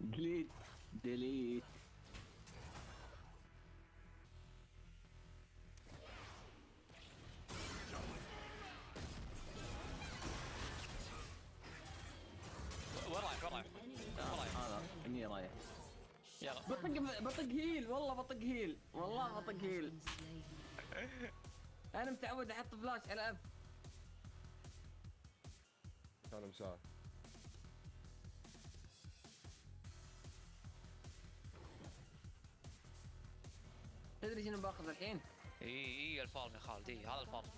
ديليت ديليت وين رايح؟ وين رايح؟ وين رايح؟ هذا إني رايح. يلا. بطق بطق هيل والله بطق هيل. والله بطق هيل. أنا متعود أحط فلاش على أف. كان مساعد. تدري شنو باخذ الحين؟ إي إي الفارم يا خالد إي هذا الفارم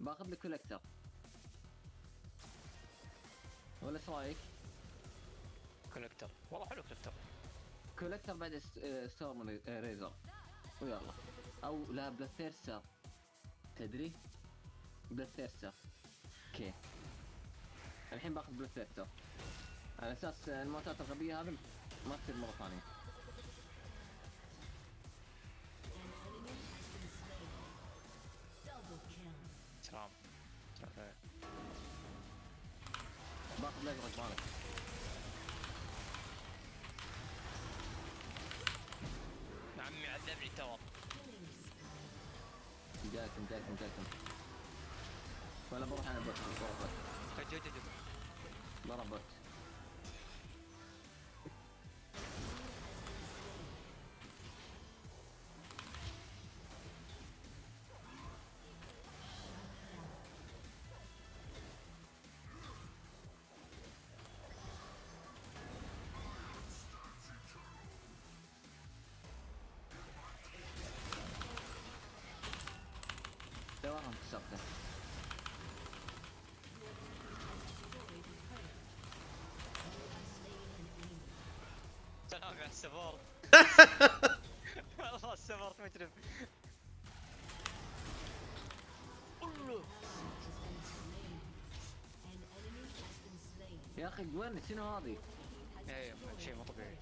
باخذ لي كولكتر ولا إيش رأيك؟ كونكتر والله حلو كونكتر كولكتر بعد آه، ستورم ري- آه، ريزر ويلا. أو لا بلاك ثيرستر تدري؟ بلاك ثيرستر أوكي. الحين باخذ بلاك ثيرستر على أساس آه، الموتات الغبية هذه ما تصير مرة ثانية. باخذ الازرق مالك عمي عذبني تو جاكم جاكم جاكم ولا بروح أنا بروح جو بروح bot. سلام والله يا أخي وين شنو هذه؟ إيه شيء مو طبيعي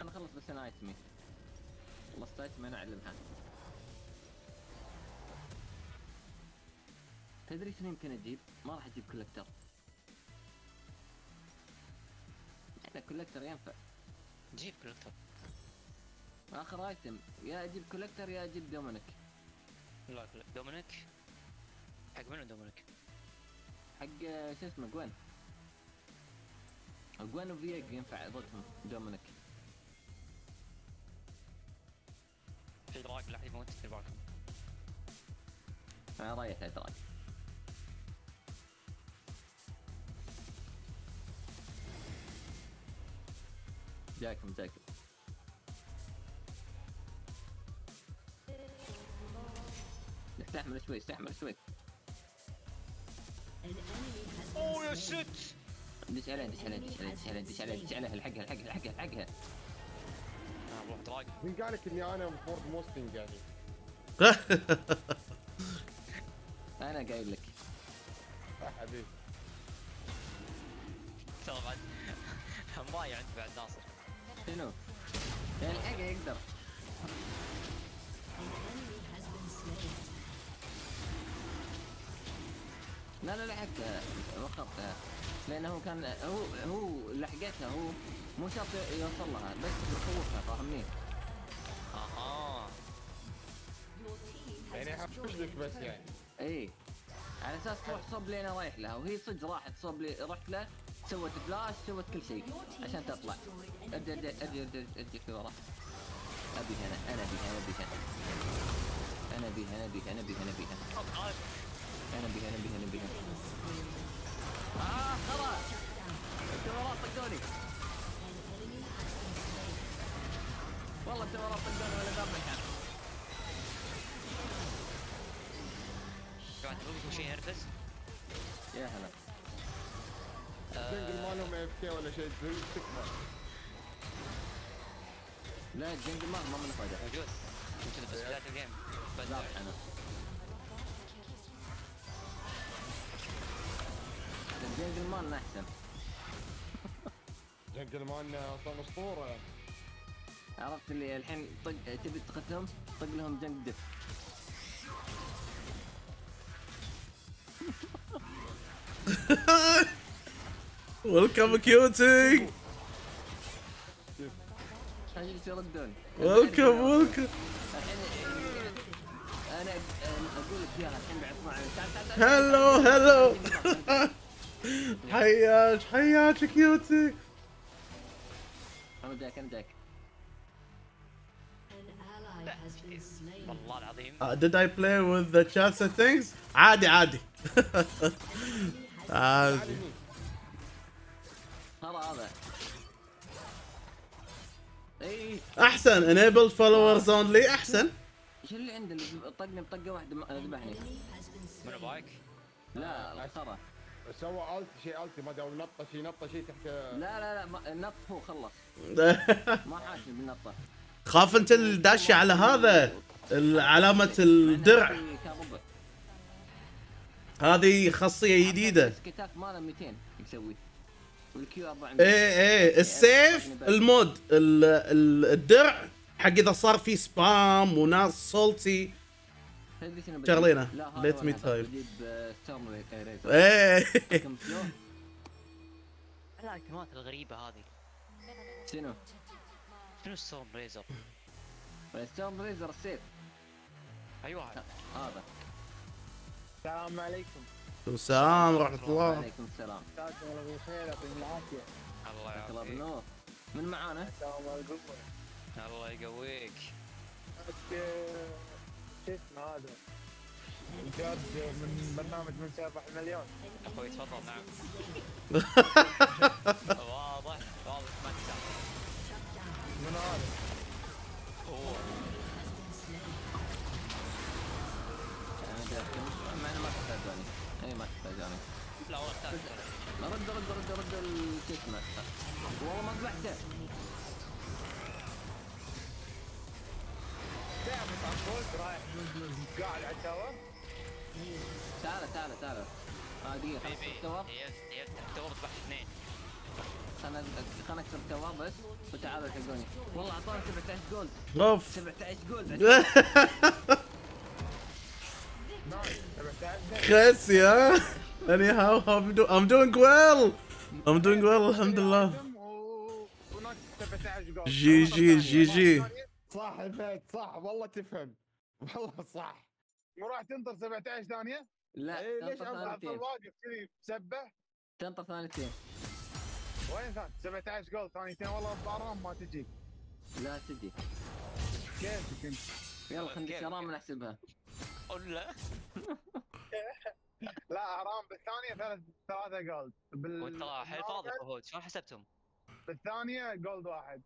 أنا خلص بس أنا ايتمي خلصت ايتمي أنا اعلمها تدري شنو يمكن أجيب؟ ما راح أجيب Collector إحنا Collector ينفع. جيب Collector آخر item يا أجيب Collector يا أجيب دومينيك. لا دومينيك؟ حق منو دومينيك؟ حق شو اسمه جوين. جوين وفييغو ينفع ضدهم دومينيك. في دراك لا يموت في بالكم أنا رايح ادراك جاكم جاكم. استحمل شوي استحمل شوي. اوه يا ست دش عليه دش عليه دش عليه دش عليه دش عليه الحقها الحقها الحقها الحقها. بروح دراك مين قال لك إني أنا فورد موستنج يعني؟ أنا قايل لك. يا حبيبي. ترى بعد مضايع انت بعد ناصر. شنو؟ الحقها يقدر. لا لا لحقتها وقفتها لأنه كان هو هو لحقتها هو مو شرط يوصل لها بس يخوفها فاهمني؟ أها. يعني حفش لك بس يعني. إي. على أساس تروح صوب لي أنا رايح لها وهي صدق راحت صوب لي رحت له سوت فلاش سوت كل شيء عشان تطلع. أدي أدي أدي أدي أدي في ورا ابيها أنا أنا بيها أنا بيها أنا بيها أنا بيها أنا بيها أنا بيها أنا بيها أنا بيها أنا بيها آه خلاص. والله طقوني ولا باب مكان بعد تقول شيء نرفز يا هلا. جنجل مالهم أف كي ولا شيء؟ زي تكبر لا الجنجل ما ما منه فايدة. موجود. موجود بس بداية ال game. لا أنا. ال jungle مالنا أحسن. jungle مالنا أصلا أسطورة. عرفت اللي الحين طق تبي تقتلهم؟ طق لهم جنج دف. welcome cutie يجلس يردون ويلكم ويلكم أنا أقول لك إياها الحين بعد ما تعال تعال تعال. هلو هلو حياك حياك كيوتي أنا داك أنا داك والله العظيم Uh, did I play with the chat settings? عادي عادي عادي هذا هذا اي احسن enable followers only. احسن إيش اللي عنده اللي طقني بطقة واحدة ما- ذبحني. منو بايك؟ لا الخرا سوى ألت شيء التي ما أدري نطة شيء نطة شيء تحت. لا لا لا النط هو خلص. ما حاشني بالنطة. خاف أنت الداشة على هذا علامة الدرع. هذه خاصية جديدة. ماله 200 يسوي وال Q 400 إيه إيه السيف المود ال- ال- الدرع حق إذا صار في spam وناس. بجيب آه، storm ra- razor إيه. الغريبة هذه. شنو؟ شنو ال storm razor؟ storm razor السيف اي واحد هذا. السلام عليكم. السلام ورحمة الله. عليكم السلام. مساكم الله بالخير يعطيكم العافية. الله الله يعافيك. بالنور. من معانا؟ الله يقويك. شو اسمه هذا؟ جاد من برنامج من سيربح المليون. أخوي تفضل نعم. من أنا داخل مع انه ما تحتاجوني اي ما تحتاجوني لا. والله تحتاج رد رد رد رد ال- شو اسمه والله ما ذبحته رايح قاعد على ال tower تعال تعال تعال آه دقيقة خلاص هي هي ال tower ذبحت اثنين. خلنا اكسر ال tower بس وتعالوا الحقوني والله اعطوني 17 gold. أوف. 17 gold. خس يا. anyhow I'm, do I'm doing well. I'm doing well الحمد لله. وناقص 17 جول جي جي جي جي. صح الفهد صح والله تفهم. والله صح وراح تنطر 17 ثانية؟ لا إيه، ليش ثانيتين واقف كذي؟ مسبح تنطر ثانيتين وين ثاني؟ 17 جول ثانيتين والله بارام ما تجي. لا تجي. كيفك انت؟ يلا خلينا كيف- ندش رام كيف؟ نحسبها. ولا لا حرام بالثانية ثلاث ثلاثة جولد بال وانت حيل فاضي فهود شلون حسبتهم؟ بالثانية جولد واحد.